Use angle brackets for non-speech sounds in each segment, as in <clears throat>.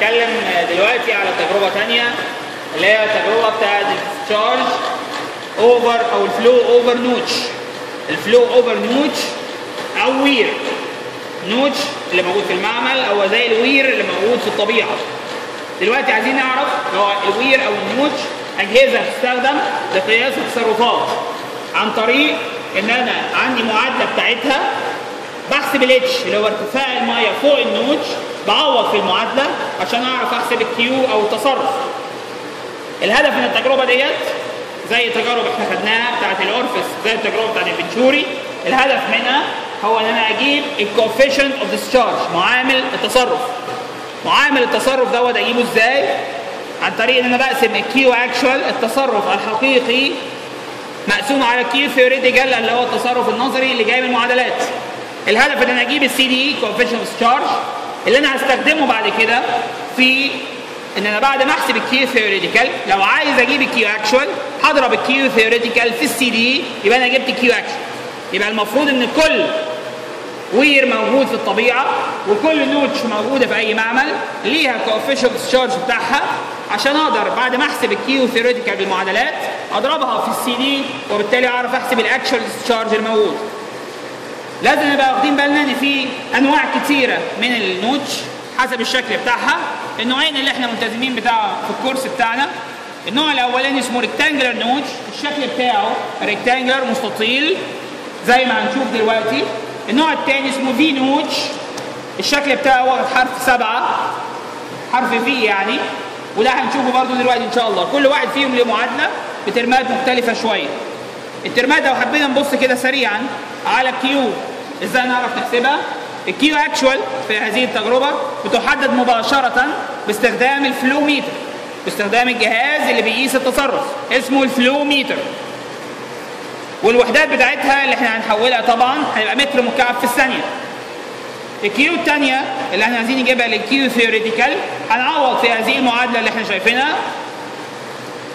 هنتكلم دلوقتي على تجربة تانية اللي هي التجربة بتاعت ال discharge over أو ال flow over notch. ال flow over notch أو weir notch اللي موجود في المعمل أو زي ال weir اللي موجود في الطبيعة. دلوقتي عايزين نعرف هو ال weir أو ال notch أجهزة تستخدم لقياس التصرفات عن طريق إن أنا عندي معادلة بتاعتها بحسب ال H اللي هو ارتفاع المية فوق ال notch بعوض في المعادلة عشان أعرف احسب ال Q أو التصرف. الهدف من التجربة ديت زي تجارب إحنا خدناها بتاعت ال orifice زي التجربة بتاعت الفنتوري الهدف منها هو إن أنا أجيب ال coefficient of discharge معامل التصرف. معامل التصرف دوت أجيبه إزاي؟ عن طريق إن أنا بقسم ال Q actual التصرف الحقيقي مقسوم على ال Q theoretical اللي هو التصرف النظري اللي جاي من المعادلات. الهدف إن أنا أجيب ال Cd coefficient discharge اللي أنا هستخدمه بعد كده في إن أنا بعد ما أحسب ال Q theoretical لو عايز أجيب ال Q actual هضرب ال Q theoretical في السي دي يبقى أنا جبت ال Q actual يبقى المفروض إن كل weir موجود في الطبيعة وكل notch موجودة في أي معمل ليها coefficient discharge بتاعها عشان أقدر بعد ما أحسب ال Q theoretical بالمعادلات أضربها في السي دي وبالتالي أعرف أحسب ال actual discharge الموجود. لازم نبقى واخدين بالنا إن في أنواع كتيرة من ال notch حسب الشكل بتاعها. النوعين اللي إحنا ملتزمين بتاع في الكورس بتاعنا. النوع الأولاني اسمه rectangular notch الشكل بتاعه rectangular مستطيل زي ما هنشوف دلوقتي. النوع الثاني اسمه V notch الشكل بتاعه واخد حرف سبعة. حرف V يعني. وده هنشوفه برضو دلوقتي إن شاء الله. كل واحد فيهم له معادلة ب terms مختلفة شوية. ال terms لو حبينا نبص كده سريعا على ال Q. إزاي نعرف نحسبها؟ ال Q actual في هذه التجربة بتحدد مباشرة باستخدام ال flow meter باستخدام الجهاز اللي بيقيس التصرف اسمه ال flow meter والوحدات بتاعتها اللي إحنا هنحولها طبعا هيبقى متر مكعب في الثانية. ال Q الثانية اللي إحنا عايزين نجيبها لل Q theoretical هنعوض في هذه المعادلة اللي إحنا شايفينها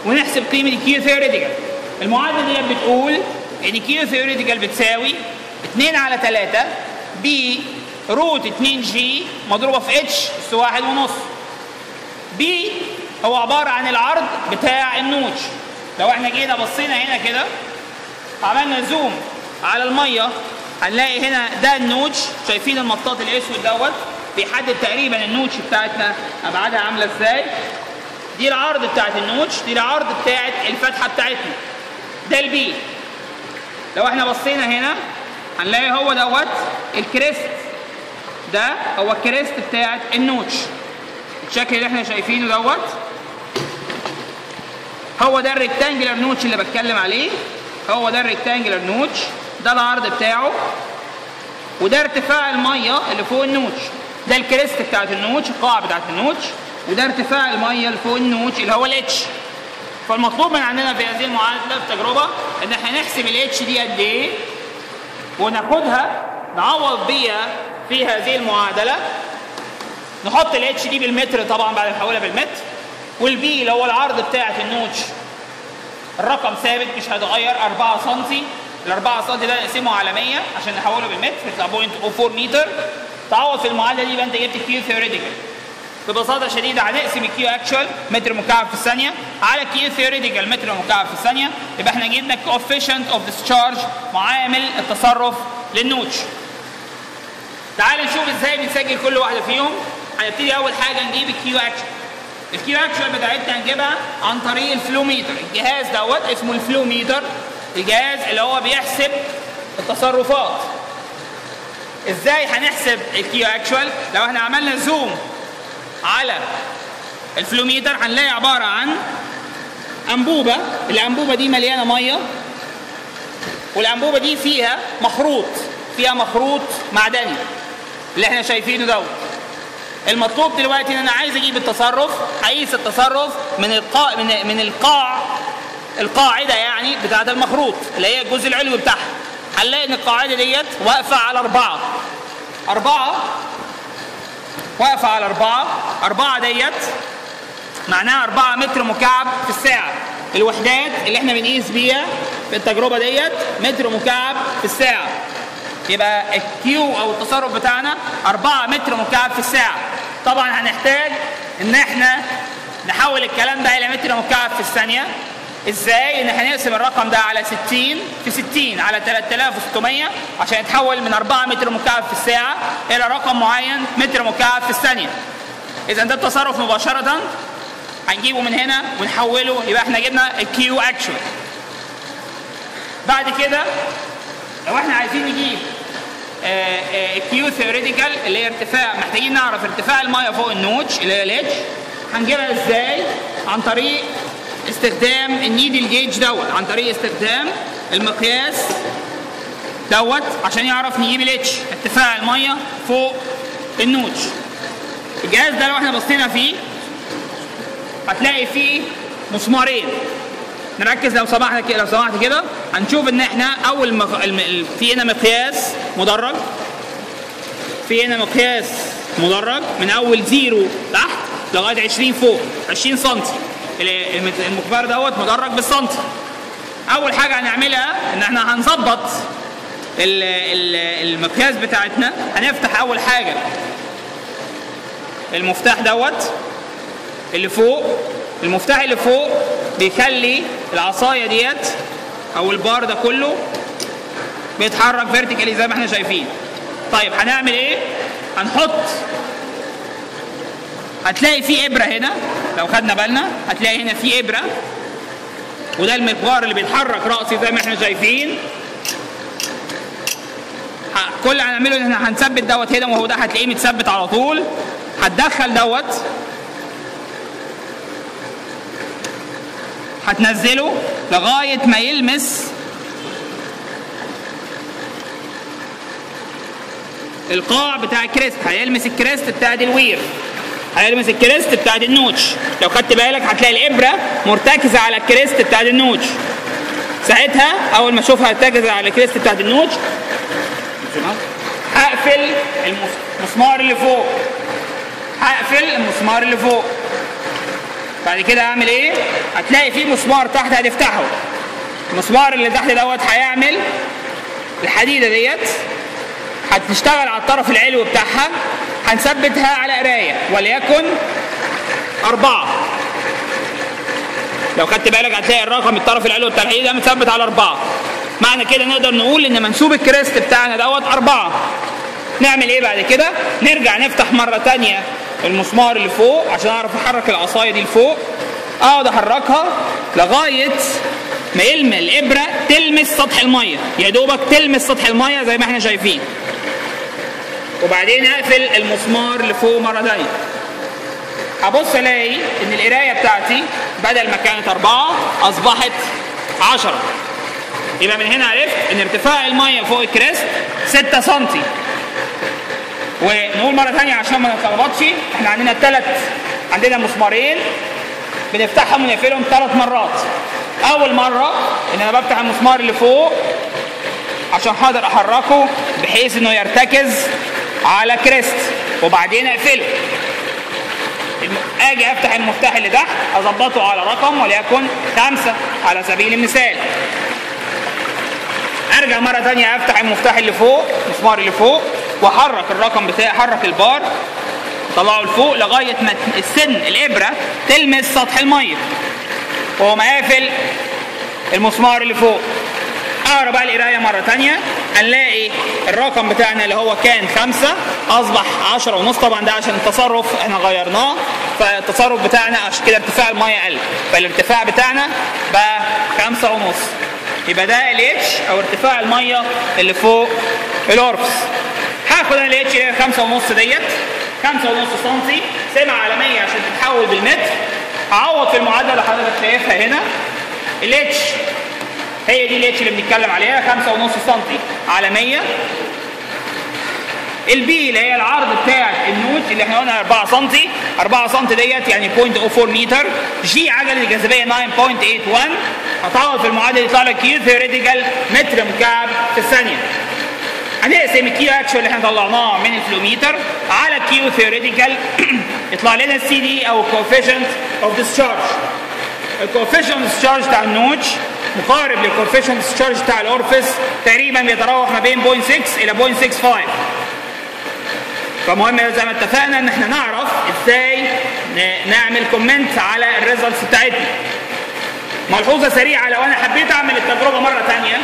ونحسب قيمة ال Q theoretical المعادلة دي بتقول إن Q theoretical بتساوي 2 على 3 B root 2 g مضروبة في H أس واحد ونص. B هو عبارة عن العرض بتاع ال notch. لو إحنا جينا بصينا هنا كده عملنا zoom على المية هنلاقي هنا ده ال notch. شايفين المطاط الأسود دوت؟ بيحدد تقريبا ال notch بتاعتنا. ابعادها عاملة إزاي؟ دي العرض بتاعت ال notch دي العرض بتاعت الفتحة بتاعتنا. ده ال B لو إحنا بصينا هنا هنلاقي هو دوت ال crest ده هو ال crest بتاعت ال notch. الشكل اللي إحنا شايفينه دوت هو ده ال rectangular notch اللي بتكلم عليه. هو ده ال rectangular notch ده العرض بتاعه وده ارتفاع المية اللي فوق ال notch. ده ال crest بتاعت ال notch القاع بتاعت ال notch وده ارتفاع المية اللي فوق ال notch اللي هو ال H. فالمطلوب من عندنا في هذه المعادلة في التجربة إن إحنا نحسب ال H دي قد إيه وناخدها نعوض بيها في هذه المعادلة. نحط ال H دي بالمتر طبعا بعد ما نحولها بالمتر وال B اللي هو العرض بتاعة ال notch الرقم ثابت مش هيتغير 4 سم ال 4 سم ده نقسمه على 100 عشان نحوله بالمتر يطلع 0.04 متر تعوض في المعادلة دي يبقى أنت جبت Q theoretical ببساطة شديدة هنقسم ال Q actual متر مكعب في الثانية. على Q theoretical متر مكعب في الثانية. يبقى إحنا جبنا coefficient of discharge معامل التصرف لل notch. تعال نشوف إزاي بنسجل كل واحدة فيهم. هنبتدي أول حاجة نجيب ال Q actual ال Q actual بتاعتنا هنجيبها عن طريق ال flow meter الجهاز دوت اسمه ال flow meter الجهاز اللي هو بيحسب التصرفات. إزاي هنحسب ال Q actual لو إحنا عملنا zoom على ال flow meter هنلاقي عبارة عن أنبوبة. الأنبوبة دي مليانة مية. والأنبوبة دي فيها مخروط فيها مخروط معدني اللي إحنا شايفينه دوت. المطلوب دلوقتي إن أنا عايز أجيب التصرف هقيس التصرف من القاع من من القاع القاعدة يعني بتاعة المخروط اللي هي الجزء العلوي بتاعها. هنلاقي إن القاعدة ديت واقفة على أربعة. أربعة واقفة على أربعة. أربعة ديت معناها 4 متر مكعب في الساعة. الوحدات اللي إحنا بنقيس بيها في التجربة ديت متر مكعب في الساعة. يبقى الكيو أو التصرف بتاعنا 4 متر مكعب في الساعة. طبعا هنحتاج إن إحنا نحول الكلام ده إلى متر مكعب في الثانية. إزاي ان إحنا نقسم الرقم ده على 60 في 60 على 3600 عشان يتحول من 4 متر مكعب في الساعة إلى رقم معين متر مكعب في الثانية. إذا ده التصرف مباشرة. هنجيبه من هنا ونحوله. يبقى إحنا جبنا ال Q actual بعد كده لو إحنا عايزين نجيب ال Q theoretical اللي هي ارتفاع محتاجين نعرف ارتفاع المية فوق ال notch اللي هي ال H هنجيبها إزاي؟ عن طريق استخدام ال needle gauge دوت عن طريق استخدام المقياس دوت عشان يعرف نجيب ال H ارتفاع المية فوق ال notch. الجهاز ده لو إحنا بصينا فيه هتلاقي فيه مسمارين. نركز لو سمحت لو سمحت كده. هنشوف ان إحنا أول مق... في هنا مقياس مدرج. في هنا مقياس مدرج من أول zero تحت لغاية 20 فوق 20 سم المقدار دوت مدرج بالسنتي أول حاجة هنعملها إن إحنا هنظبط ال- ال- المقياس بتاعتنا. هنفتح أول حاجة المفتاح دوت اللي فوق. المفتاح اللي فوق بيخلي العصاية ديت أو البار ده كله بيتحرك فيرتيكالي زي ما إحنا شايفين. طيب هنعمل إيه؟ هنحط هتلاقي في إبرة هنا. لو خدنا بالنا هتلاقي هنا في إبرة وده المقدار اللي بيتحرك رأسي زي ما إحنا شايفين. كل اللي هنعمله إن إحنا هنثبت دوت هنا وهو ده هتلاقيه متثبت على طول. هتدخل دوت. هتنزله لغاية ما يلمس القاع بتاع ال crest. هيلمس ال crest بتاع ال weir. هيلمس ال crest بتاع ال notch. لو خدت بالك هتلاقي الإبرة مرتكزة على ال crest بتاع ال notch. ساعتها أول ما أشوفها مرتكزة على ال crest بتاع ال notch هقفل المسمار اللي فوق. هقفل المسمار اللي فوق. بعد كده أعمل إيه؟ هتلاقي في مسمار تحت هتفتحه. المسمار اللي تحت دوت هيعمل الحديدة ديت. هتشتغل على الطرف العلوي بتاعها. هنثبتها على قراية وليكن أربعة. لو خدت بالك هتلاقي الرقم الطرف العلوي الحديد ده متثبت على أربعة. معنى كده نقدر نقول إن منسوب الكريست بتاعنا دوت أربعة. نعمل إيه بعد كده؟ نرجع نفتح مرة تانية المسمار اللي فوق عشان أعرف أحرك العصاية دي لفوق. أقعد أحركها لغاية ما يلمس الإبرة تلمس سطح المية. يا دوبك تلمس سطح المية زي ما إحنا شايفين. وبعدين اقفل المسمار اللي فوق مرة ثانية هبص ألاقي إن القراية بتاعتي بدل ما كانت أربعة أصبحت عشرة. يبقى من هنا عرفت إن ارتفاع المية فوق الكريست 6 سم ونقول مرة ثانية عشان ما نتلخبطش إحنا عندنا ثلاث عندنا مسمارين بنفتحهم ونقفلهم ثلاث مرات. أول مرة إن أنا بفتح المسمار اللي فوق عشان حاضر أحركه بحيث إنه يرتكز على كريست. وبعدين أقفله. أجي افتح المفتاح اللي تحت اظبطه على رقم وليكن خمسة على سبيل المثال. ارجع مرة تانية افتح المفتاح اللي فوق المسمار اللي فوق واحرك الرقم بتاعي احرك البار اطلعه لفوق لغاية ما السن الابرة تلمس سطح المية. واقوم قافل المسمار اللي فوق. اقرا بقى القراية مرة تانية هنلاقي الرقم بتاعنا اللي هو كان خمسة أصبح عشرة ونص. طبعا ده عشان التصرف إحنا غيرناه فالتصرف بتاعنا عشان كده ارتفاع الميه قل. فالارتفاع بتاعنا بقى خمسة ونص. يبقى ده ال H أو ارتفاع الميه اللي فوق ال orifice هاخد أنا ال H اللي هي خمسة ونص ديت. خمسة ونص سنتي. سم على مية عشان تتحول بالمتر. هعوض في المعادلة اللي حضرتك شايفها هنا. ال H هي دي ال H اللي بنتكلم عليها 5 ونص سم على 100 ال B اللي هي العرض بتاع ال notch اللي إحنا قلنا 4 سم 4 سم ديت يعني 0.04 متر جي عجلة الجاذبية 9.81 هتعوض في المعادلة يطلع لك Q theoretical متر مكعب في الثانية. هنقسم ال Q actual اللي إحنا طلعناه من ال flow meter على ال Q theoretical <clears throat> يطلع لنا السي دي أو ال coefficient of discharge ال coefficient discharge بتاع ال notch مقارب لل coefficient discharge بتاع ال orifice تقريبا بيتراوح ما بين 0.6 إلى 0.65 فمهم زي ما اتفقنا إن إحنا نعرف إزاي نعمل comment على ال results بتاعتنا. ملحوظة سريعة لو أنا حبيت أعمل التجربة مرة ثانية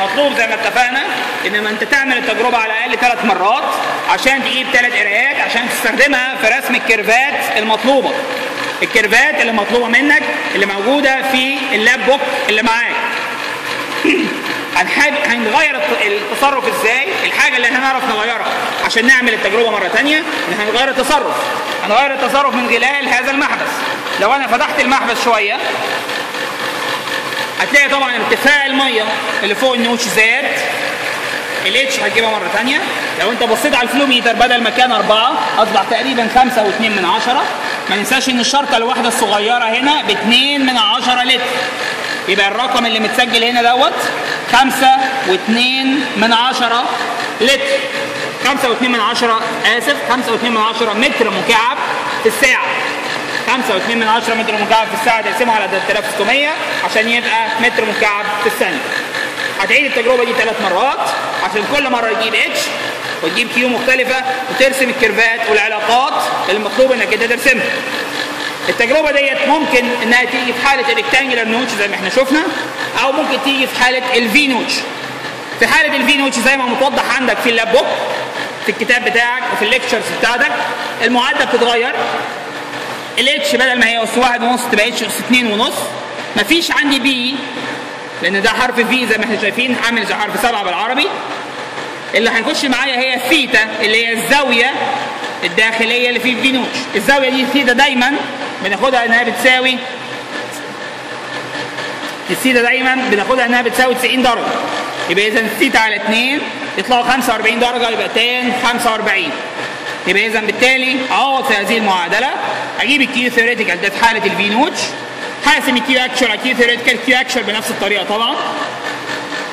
مطلوب زي ما اتفقنا ان ما أنت تعمل التجربة على الأقل ثلاث مرات عشان تجيب ثلاث قرايات عشان تستخدمها في رسم ال curve ات المطلوبة. ال curve ات اللي مطلوبة منك اللي موجودة في ال lab book اللي معاك. <clears throat> هنغير الت- التصرف إزاي؟ الحاجة اللي هنعرف نغيرها. عشان نعمل التجربة مرة تانية إن هنغير التصرف. هنغير التصرف من خلال هذا المحبس. لو أنا فتحت المحبس شوية هتلاقي طبعا ارتفاع المية اللي فوق ال notch زاد. ال H هتجيبها مرة ثانية لو أنت بصيت على ال flow meter بدل ما كان أربعة أصبح تقريبا خمسة واتنين من عشرة. ما ننساش إن الشرطة الواحدة الصغيرة هنا باتنين من عشرة لتر. يبقى الرقم اللي متسجل هنا دوت خمسة واتنين من عشرة لتر. خمسة واتنين من عشرة آسف خمسة واتنين من عشرة متر مكعب في الساعة. خمسة واتنين من عشرة متر مكعب في الساعة تقسمه على 3600 عشان يبقى متر مكعب في الثانية. هتعيد التجربة دي ثلاث مرات عشان كل مرة تجيب H وتجيب Q مختلفة وترسم الكيرفات والعلاقات المطلوب انك انت ترسمها. التجربة ديت ممكن انها تيجي في حالة ال rectangular notch زي ما إحنا شفنا أو ممكن تيجي في حالة ال V notch. في حالة ال V notch زي ما متوضح عندك في ال lab book في الكتاب بتاعك وفي ال lectures بتاعتك المعادلة بتتغير ال H بدل ما هي أس واحد ونص تبقى H أس اتنين ونص مفيش عندي B لأن ده حرف V زي ما إحنا شايفين عامل زي حرف سبعة بالعربي اللي هيخش معايا هي الثيتا اللي هي الزاوية الداخلية اللي في ال V notch الزاوية دي الثيتا دايما بناخدها إنها بتساوي الثيتا دايما بناخدها إنها بتساوي 90 درجة. يبقى اذا الثيتا على 2 يطلعوا 45 درجة يبقى tan 45 يبقى اذا بالتالي اعوض في هذه المعادلة أجيب ال Q theoretical ده في حالة ال V notch هقسم ال Q actual على ال Q theoretical ال Q actual بنفس الطريقة طبعا.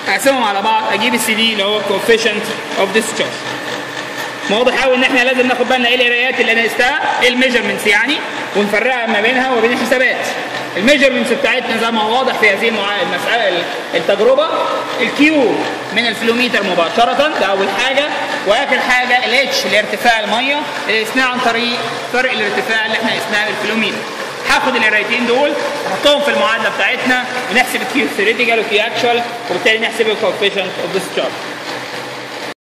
اقسمهم على بعض. أجيب السي دي اللي هو coefficient of discharge واضح قوي إن إحنا لازم ناخد بالنا إيه القرايات اللي أنا قستها إيه ال measurements يعني؟ ونفرقها ما بينها وبين الحسابات. ال measurements بتاعتنا زي ما هو واضح في هذه. المسألة التجربة. ال Q من ال flow meter مباشرة ده أول حاجة. وآخر حاجة ال H اللي هي ارتفاع المية اللي قسناه عن طريق فرق الارتفاع اللي إحنا قسناه بال flow meter هاخد القرايتين دول احطهم في المعادلة بتاعتنا ونحسب ال Q theoretical وال Q actual وبالتالي نحسب ال coefficient اوف ديسشارج